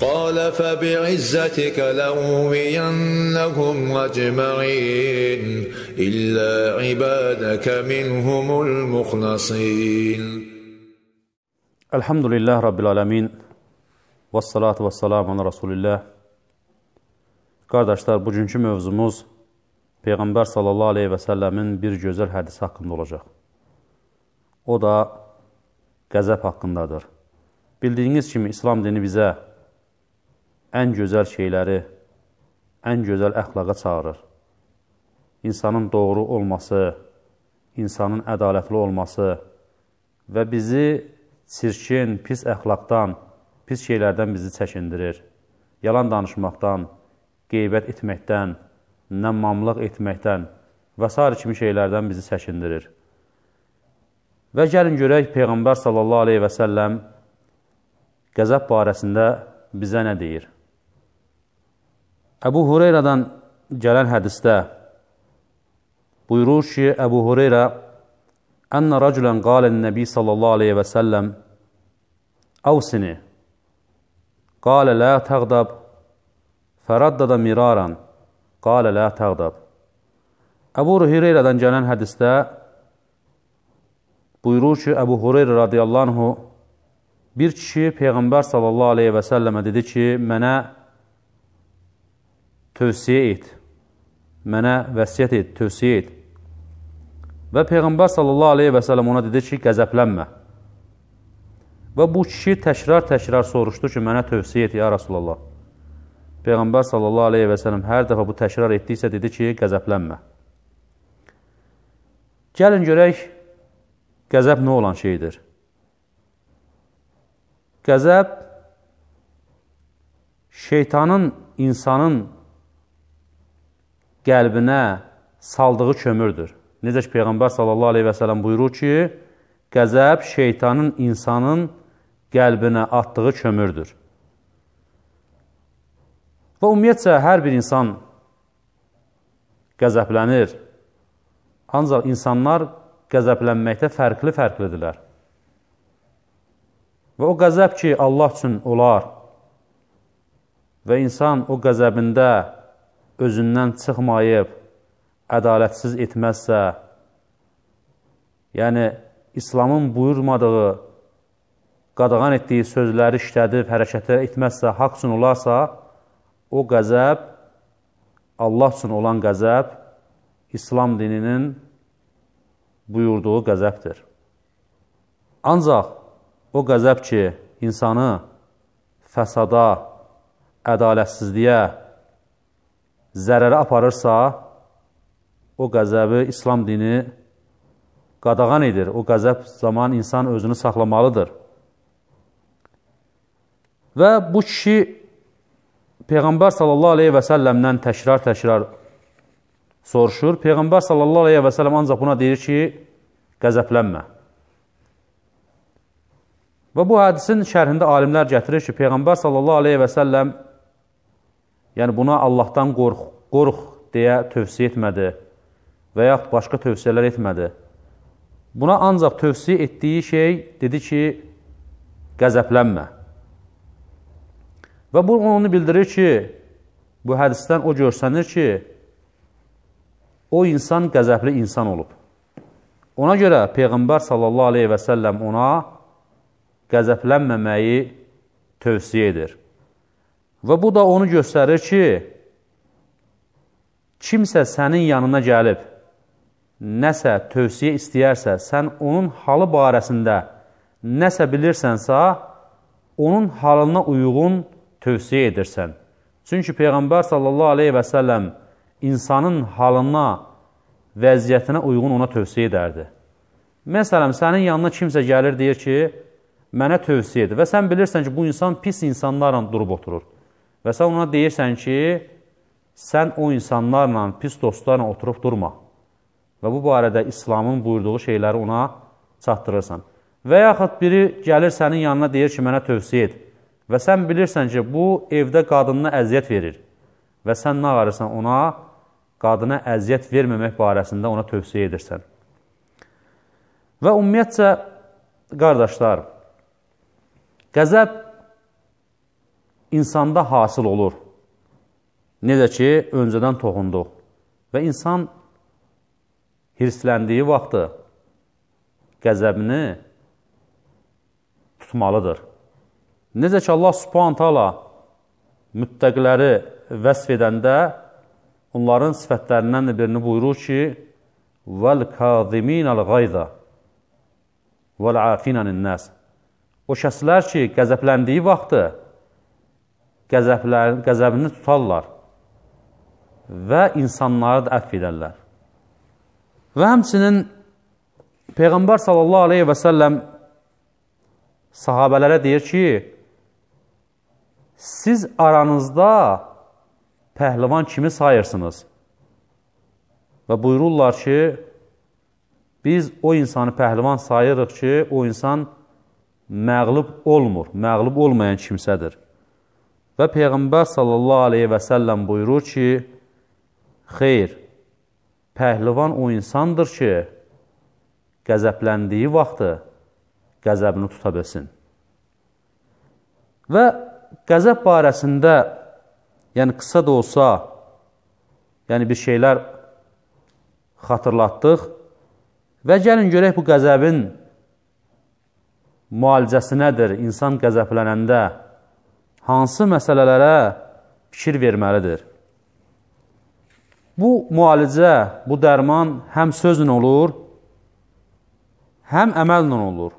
قال فبعزتك لأغوينهم أجمعين إلا عبادك منهم المخلصين Elhamdülillah Rabbil Alemin və salatu və salamu ala Rasulillah Qardaşlar, bugünkü mövzumuz Peyğəmbər sallallahu aleyhi və səlləmin bir gözəl hədisi haqqında olacaq. O da qəzəb haqqındadır. Bildiyiniz kimi İslam dini bizə ən gözəl şeyləri, ən gözəl əxlaqa çağırır. İnsanın doğru olması, insanın ədalətli olması və bizi çirkin, pis əxlaqdan, pis şeylərdən bizi çəkindirir. Yalan danışmaqdan, qeybət etməkdən, nəmmamlıq etməkdən və s. kimi şeylərdən bizi çəkindirir. Və gəlin görək Peyğəmbər sallallahu aleyhi və səlləm qəzəb barəsində bizə nə deyir? Əbu Hureyradan gələn hədisdə buyurur ki, Əbu Hureyra Ənə rəculən qalən nəbi sallallahu aleyhi və səlləm Əvsini qalə lə təqdab fərəddədə miraran. Qalə lə təqdab. Əbu Hüreyrədən gələn hədisdə buyurur ki, Əbu Hüreyrə radiyallahu anhu bir kişi Peyğəmbər sallallahu aleyhi və səlləmə dedi ki, mənə tövsiyə et, mənə vəsiyyət et, tövsiyə et. Və Peyğəmbər sallallahu aleyhi və səlləm ona dedi ki, qəzəblənmə. Və bu kişi təkrar-təkrar soruşdu ki, mənə tövsiyə et, ya Rasulallah. Peyğəmbər sallallahu aleyhi və sələm hər dəfə bu təkrar etdiksə dedi ki, qəzəblənmə. Gəlin görək, qəzəb nə olan şeydir? Qəzəb şeytanın insanın qəlbinə saldığı kömürdür. Necə ki, Peyğəmbər sallallahu aleyhi və sələm buyurur ki, qəzəb şeytanın insanın qəlbinə atdığı kömürdür. Və ümumiyyətcə, hər bir insan qəzəblənir. Ancaq insanlar qəzəblənməkdə fərqli-fərqlidirlər. Və o qəzəb ki, Allah üçün olar və insan o qəzəbində özündən çıxmayıb, ədalətsiz etməzsə, yəni İslamın buyurmadığı, qadağan etdiyi sözləri işlədib, hərəkətə etməzsə, haqq üçün olarsa, o qəzəb, Allah üçün olan qəzəb, İslam dininin buyurduğu qəzəbdir. Ancaq o qəzəb ki, insanı fəsada, ədalətsizliyə, zərərə aparırsa, o qəzəbi İslam dini qadağan edir. O qəzəb zaman insan özünü saxlamalıdır. Və bu kişi Peyğəmbər sallallahu aleyhi və səlləmdən təkrar-təkrar soruşur. Peyğəmbər sallallahu aleyhi və səlləm ancaq buna deyir ki, qəzəblənmə. Və bu hədisin şərhində alimlər gətirir ki, Peyğəmbər sallallahu aleyhi və səlləm yəni buna Allahdan qorx, qorx deyə tövsiyə etmədi və yaxud başqa tövsiyələr etmədi. Buna ancaq tövsiyə etdiyi şey dedi ki, qəzəblənmə. Və bu onu bildirir ki, bu hədisdən o görsənir ki, o insan qəzəbli insan olub. Ona görə Peyğəmbər sallallahu aleyhi və səlləm ona qəzəblənməməyi tövsiyə edir. Və bu da onu göstərir ki, kimsə sənin yanına gəlib, nəsə tövsiyə istəyərsə, sən onun halı barəsində nəsə bilirsənsə, onun halına uyğun tövsiyə edirsən. Çünki Peyğəmbər sallallahu aleyhi və səlləm insanın halına, vəziyyətinə uyğun ona tövsiyə edərdi. Məsələn, sənin yanına kimsə gəlir, deyir ki, mənə tövsiyə edir və sən bilirsən ki, bu insan pis insanlarla durub oturur. Və sən ona deyirsən ki, sən o insanlarla, pis dostlarla oturub durma. Və bu barədə İslamın buyurduğu şeyləri ona çatdırırsan. Və yaxud biri gəlir sənin yanına deyir ki, mənə tövsiyə et. Və sən bilirsən ki, bu evdə qadınına əziyyət verir və sən nə ağarırsan ona qadına əziyyət verməmək barəsində ona tövsiyə edirsən. Və ümumiyyətcə, qardaşlar, qəzəb insanda hasil olur. Necə ki, öncədən toxunduq. Və insan hirsləndiyi vaxtı qəzəbini tutmalıdır. Necə ki, Allah subhanət hala müttəqiləri vəsf edəndə onların sifətlərindən də birini buyurur ki, وَالْكَاظِمِينَ الْغَيْذَ وَالْعَافِينَ النَّاسِ O şəxslər ki, qəzəbləndiyi vaxtı qəzəblər, qəzəbini tutarlar və insanları da əff edərlər. Və həmçinin Peyğəmbər sallallahu aleyhi və səlləm sahabələrə deyir ki, siz aranızda pəhlivan kimi sayırsınız? Və buyururlar ki, biz o insanı pəhlivan sayırıq ki, o insan məğlub olmur, məğlub olmayan kimsədir. Və Peyğəmbər sallallahu aleyhi və səlləm buyurur ki, xeyr, pəhlivan o insandır ki, qəzəbləndiyi vaxtı qəzəbini tuta bilsin. Və qəzəb barəsində, yəni qısa da olsa, yəni bir şeylər xatırlatdıq və gəlin görək bu qəzəbin müalicəsi nədir? İnsan qəzəblənəndə hansı məsələlərə fikir verməlidir? Bu müalicə, bu dərman həm sözlə olur, həm əməllə olur.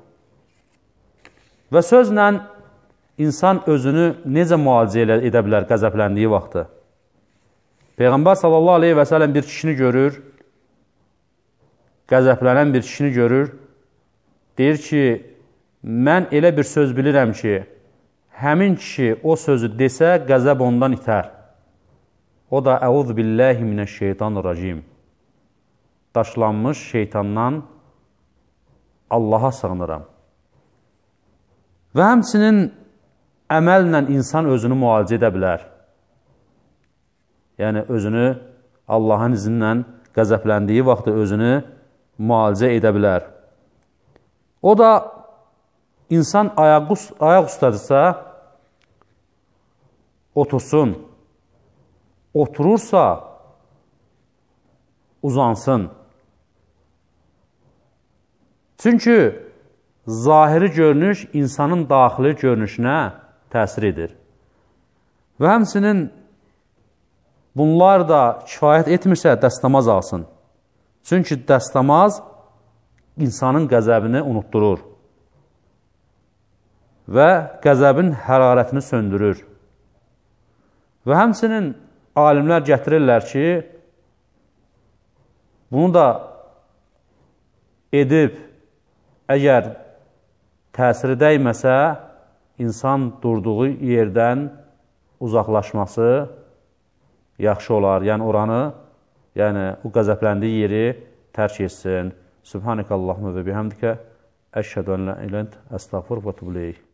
Və sözlə insan özünü necə müalicə edə bilər qəzəbləndiyi vaxtı? Peyğəmbər sallallahu aleyhi və sələm bir kişini görür, qəzəblənən bir kişini görür, deyir ki, mən elə bir söz bilirəm ki, həmin kişi o sözü desə, qəzəb ondan itər. O da əuz billahi minəşşeytanirracim. Daşlanmış şeytandan Allaha sığınıram. Və həmçinin əməllə insan özünü müalicə edə bilər. Yəni, özünü Allahın izinlə qəzəbləndiyi vaxtı özünü müalicə edə bilər. O da insan ayaq, ayaq ustadırsa, otursun. Oturursa, uzansın. Çünki zahiri görünüş insanın daxili görünüşünə təsir edir. Və həmsinin bunlar da kifayət etmirsə, dəstəmaz alsın. Çünki dəstəmaz insanın qəzəbini unutdurur və qəzəbin hərarətini söndürür. Və həmsinin alimlər gətirirlər ki, bunu da edib, əgər təsiri dəyməsə, insan durduğu yerdən uzaqlaşması yaxşı olar. Yəni, oranı yəni o qəzəbləndiyi yeri tərk etsin. Subhanəkəllahumə və bihamdikə əşhədu ən la ilən əstəğfur və tubuleyh.